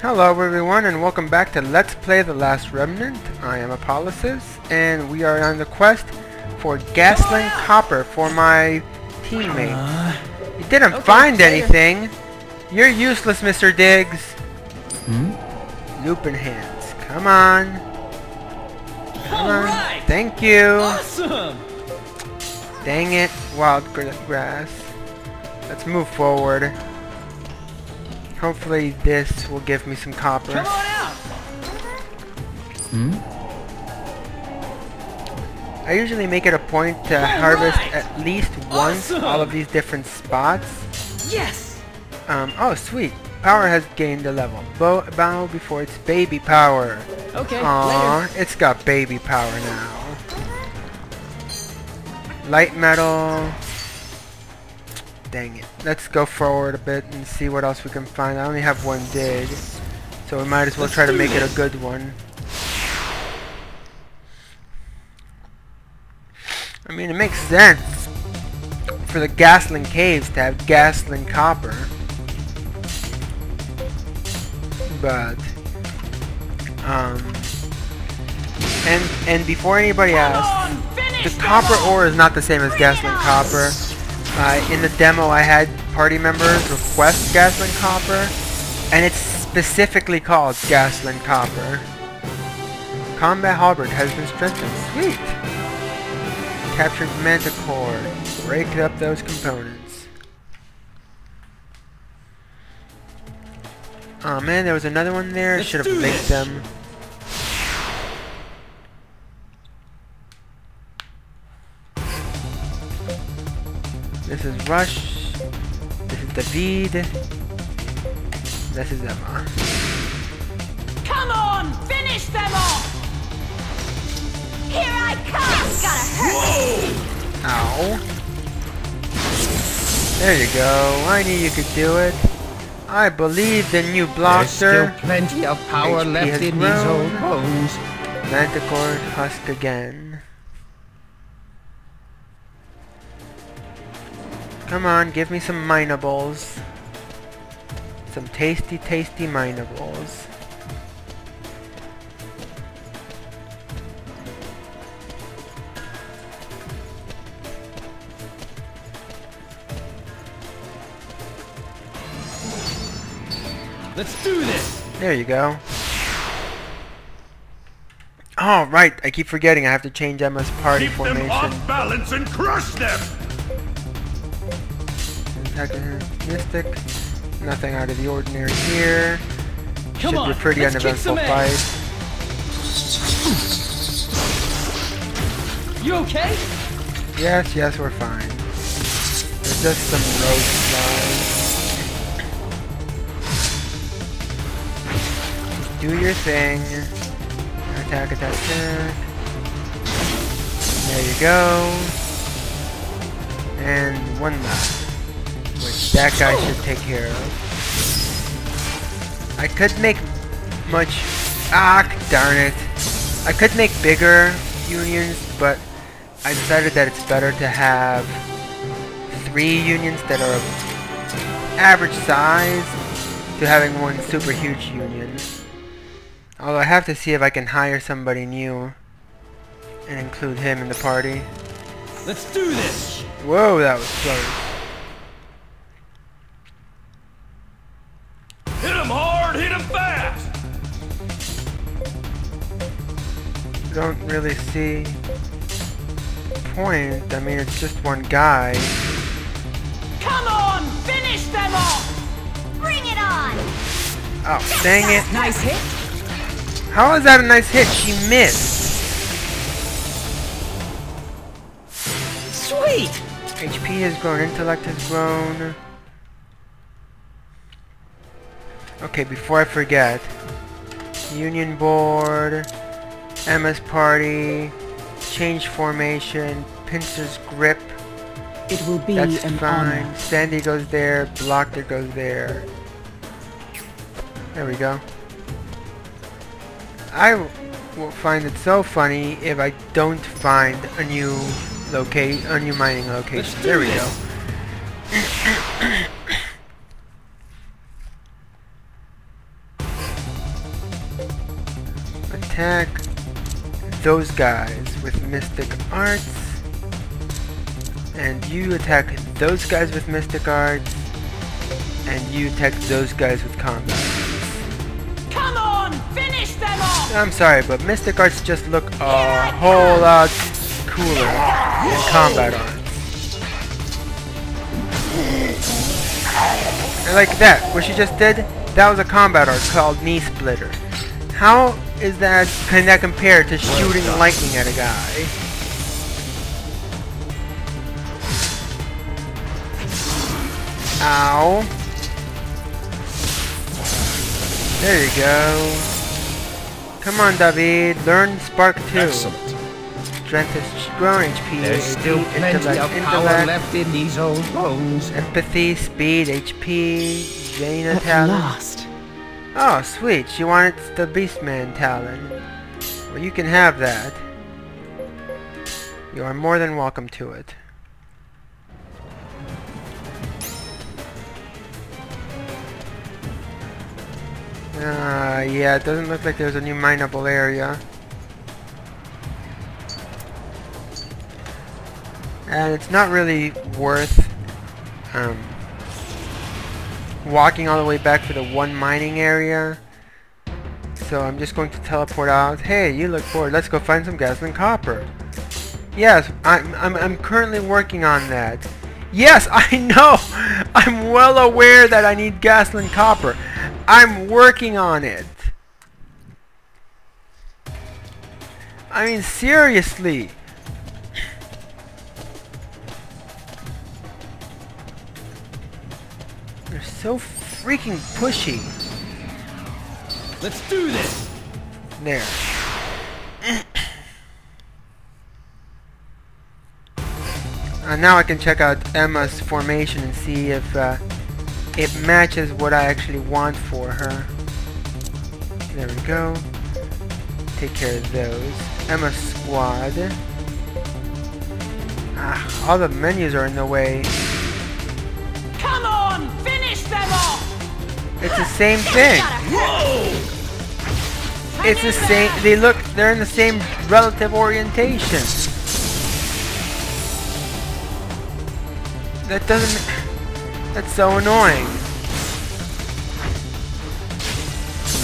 Hello everyone and welcome back to Let's Play The Last Remnant. I am Apollysis and we are on the quest for Gaslin Copper for my teammate. Uh, You didn't okay, find later. anything. You're useless, Mr. Diggs. Hmm? Lupin hands. Come on. Come on. Alright! Thank you. Awesome! Dang it. Wild grass. Let's move forward. Hopefully this will give me some copper. Come on out! Hmm? I usually make it a point to harvest Alright! at least once Awesome! all of these different spots. Yes! Um, oh sweet. Power has gained a level. Bow, bow before its baby power. Okay, Aww, later. it's got baby power now. Light metal. Dang it. Let's go forward a bit and see what else we can find. I only have one dig. So we might as well Let's try to make it a good one. I mean, it makes sense for the Gaslin Caves to have Gaslin Copper. But, um, and, and before anybody asks, the copper ore is not the same as Gaslin Copper. Uh, in the demo, I had party members request Gaslin Copper, and it's specifically called Gaslin Copper. Combat Halberd has been strengthened. Sweet! Captured Manticore. Break up those components. Oh man, there was another one there. Should have linked them. This is Rush. This is David. This is Emma. Come on, finish them off! Here I come! That's gotta hurt! Whoa. Ow. There you go. I knew you could do it. I believed in you, There's still plenty of power HP left has in these old grown. bones. Manticore husk again. Come on, give me some minables. Some tasty, tasty minables. Let's do this! There you go. Oh, right. I keep forgetting I have to change Emma's party Keep them formation. off balance and crush them! Antagonistic. Nothing out of the ordinary here. Come Should on, be a pretty uneventful fight. You okay? Yes, yes, we're fine. There's just some road. Just do your thing. Attack, attack, attack. There you go. And one left. That guy should take care of. I could make much... Ah, darn it. I could make bigger unions, but I decided that it's better to have three unions that are average size to having one super huge union. Although I have to see if I can hire somebody new and include him in the party. Let's do this! Whoa, that was close. Don't really see point. I mean, it's just one guy. Come on, finish them off! Bring it on! Oh, dang it. Nice hit! How is that a nice hit? She missed. Sweet! HP has grown, intellect has grown. Okay, before I forget, Union Board, MS Party, Change Formation, Pincer's Grip, It will be that's an fine. honor. Sandy goes there, Blocker goes there. There we go. I will find it so funny if I don't find a new locate a new mining location. There we this. go. attack those guys with Mystic Arts. And you attack those guys with Mystic Arts. And you attack those guys with Combat. Come on, finish them off! I'm sorry, but Mystic Arts just look a whole lot cooler than Combat Arts. And like that, what she just did, that was a combat art called Knee Splitter. How is that, can that compare to shooting lightning at a guy? Ow. There you go. Come on, David. Learn Spark 2. Excellent. Strength is grown HP, There's AP, still plenty intellect, of power intellect, left in these old bones. empathy, speed, HP, Jaina At last. Oh, sweet. She wanted the Beastman Talon. Well, you can have that. You are more than welcome to it. Uh, yeah, it doesn't look like there's a new mineable area. And it's not really worth um, walking all the way back for the one mining area. So I'm just going to teleport out. Hey, you look bored. Let's go find some Gaslin copper. Yes, I'm, I'm, I'm currently working on that. Yes, I know! I'm well aware that I need Gaslin copper. I'm working on it. I mean, seriously. They're so freaking pushy. Let's do this! There. Uh, now I can check out Emma's formation and see if uh, it matches what I actually want for her. There we go. Take care of those. Emma's squad. Ah, all the menus are in the way. Come on, finish them off! It's the same thing. It's the same. They look. They're in the same relative orientation. That doesn't. That's so annoying.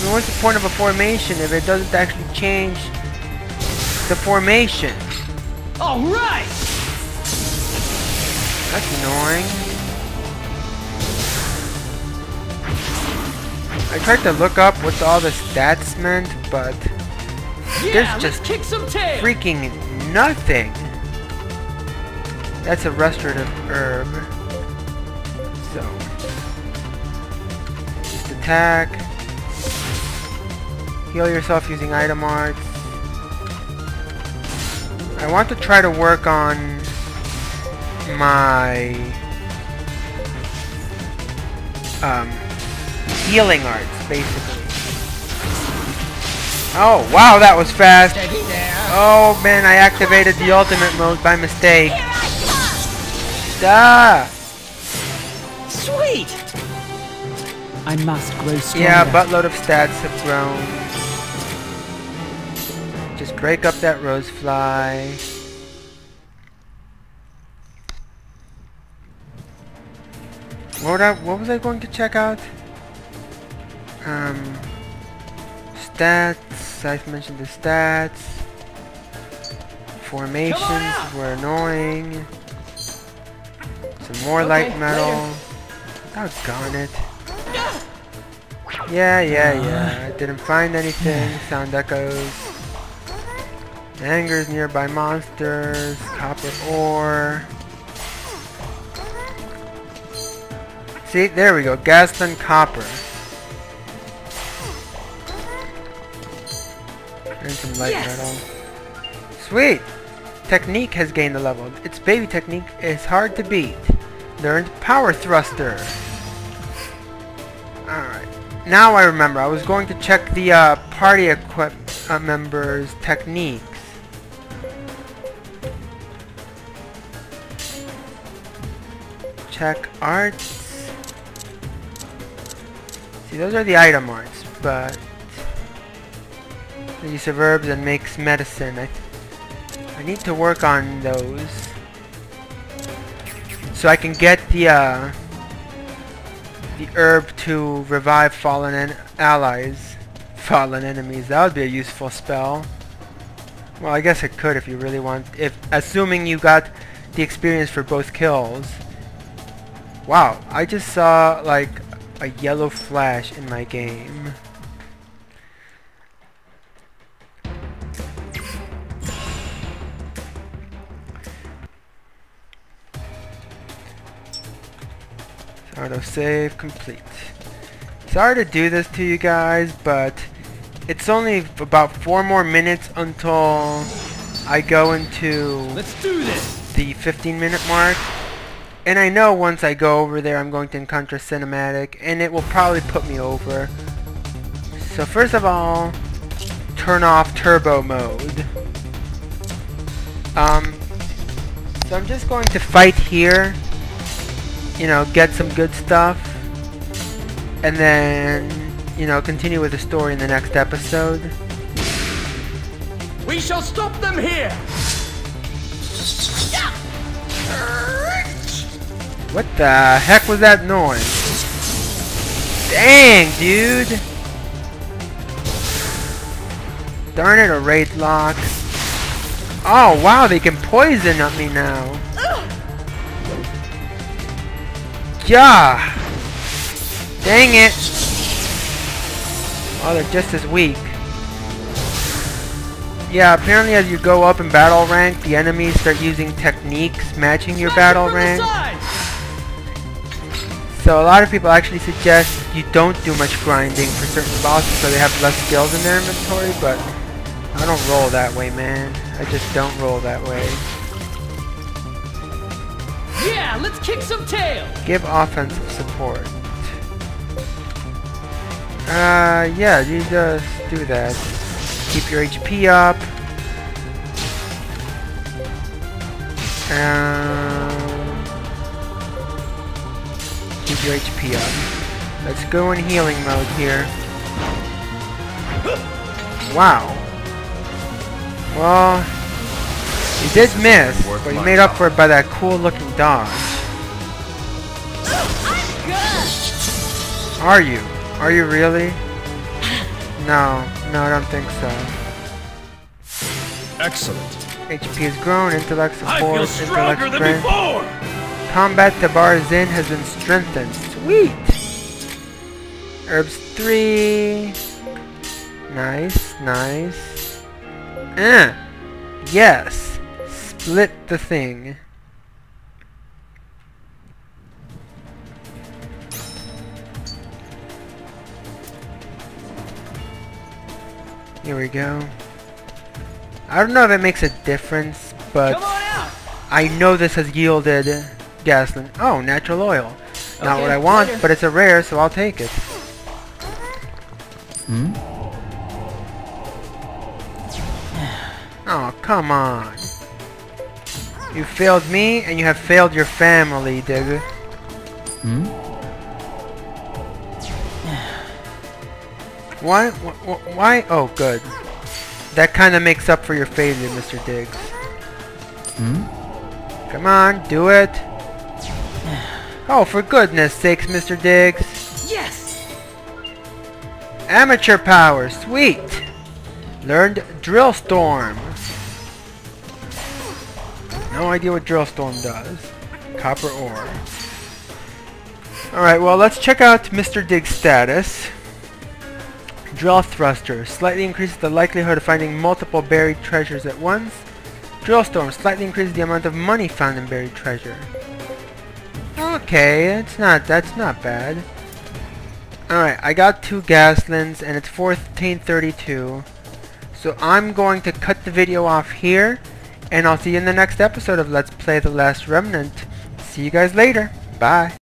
I mean, what's the point of a formation if it doesn't actually change the formation? Alright! That's annoying. I tried to look up what all the stats meant, but Yeah, There's just kick some tail! freaking nothing. That's a restorative herb. So, just attack. Heal yourself using item arts. I want to try to work on my um, healing arts, basically. Oh, wow, that was fast. Oh man, I activated the ultimate mode by mistake. Ah! Sweet! I must grow stronger. Yeah, buttload of stats have grown. Just break up that rose fly. What, I, what was I going to check out? Um, stats. I've mentioned the stats. Formations were annoying. Some more Okay, light metal. Doggone it. Yeah, yeah, yeah. I didn't find anything. Sound echoes. Angers nearby monsters. Copper ore. See, there we go. Gaslin copper. And some light metal. Sweet! Technique has gained a level. Its baby technique is hard to beat. Learned power thruster. Alright. Now I remember. I was going to check the uh, party equip uh, members' techniques. Check arts. See, those are the item arts, but The use of herbs and makes medicine. I, I need to work on those. So I can get the, uh, the herb to revive fallen en allies. Fallen enemies. That would be a useful spell. Well, I guess it could if you really want. If assuming you got the experience for both kills. Wow, I just saw like a yellow flash in my game. Auto save complete. Sorry to do this to you guys, but it's only about four more minutes until I go into Let's do this. the 15 minute mark. And I know once I go over there I'm going to encounter cinematic and it will probably put me over. So first of all, turn off turbo mode. Um, so I'm just going to fight here, you know, get some good stuff, and then, you know, continue with the story in the next episode. We shall stop them here. What the heck was that noise? Dang, dude! Darn it, a raid lock. Oh, wow, they can poison at me now. Yeah! Dang it! Oh, they're just as weak. Yeah, apparently as you go up in battle rank, the enemies start using techniques matching your battle rank. So a lot of people actually suggest you don't do much grinding for certain bosses so they have less skills in their inventory, but I don't roll that way, man. I just don't roll that way. Yeah, let's kick some tail. Give offensive support. Uh, yeah, you just do that. Keep your HP up. Um, keep your HP up. Let's go in healing mode here. Wow. Well, you did miss, but you my made up for it by that cool looking dodge. Are you? Are you really? No, no, I don't think so. Excellent. HP has grown, intellect I feel support, intellect strength. before. Combat to bar Zin has been strengthened. Sweet! Herbs 3. Nice, nice. Eh. Yes. Split the thing. Here we go. I don't know if it makes a difference, but Come on out. I know this has yielded gasoline. Oh, natural oil. Not what I want, later. but it's a rare, so I'll take it. Hmm? Oh, come on. You failed me, and you have failed your family, Digger. Why? wh- wh- Why? Oh, good. That kind of makes up for your failure, Mr. Diggs. Hmm? Come on, do it. Oh, for goodness sakes, Mr. Diggs. Yes. Amateur power, sweet. Learned Drill Storm. No idea what Drill Storm does. Copper ore. Alright, well, let's check out Mr. Dig's status. Drill Thruster slightly increases the likelihood of finding multiple buried treasures at once. Drill Storm slightly increases the amount of money found in buried treasure. Okay, that's not that's not bad. Alright, I got two Gaslins and it's 1432. So I'm going to cut the video off here and I'll see you in the next episode of Let's Play The Last Remnant. See you guys later. Bye.